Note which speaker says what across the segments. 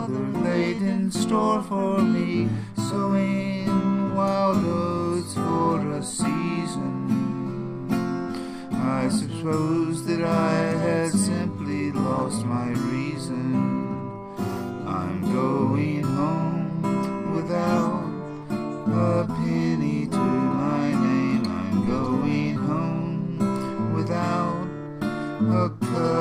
Speaker 1: another late in store for me, sowing wild oats for a season. I suppose that I had simply lost my reason. I'm going home without a penny to my name. I'm going home without a cup.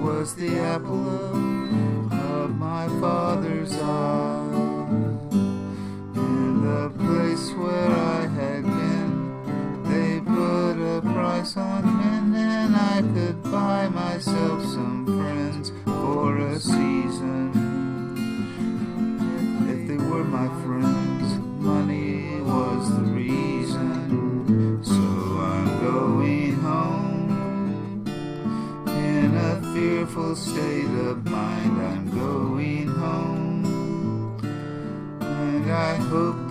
Speaker 1: Was the apple of, my father's eye. In the place where I had been, they put a price on men, and I could buy myself some friends for a season. If they were my friends, state of mind. I'm going home, and I hope